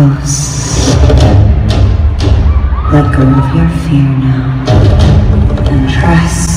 Let go of your fear now and trust.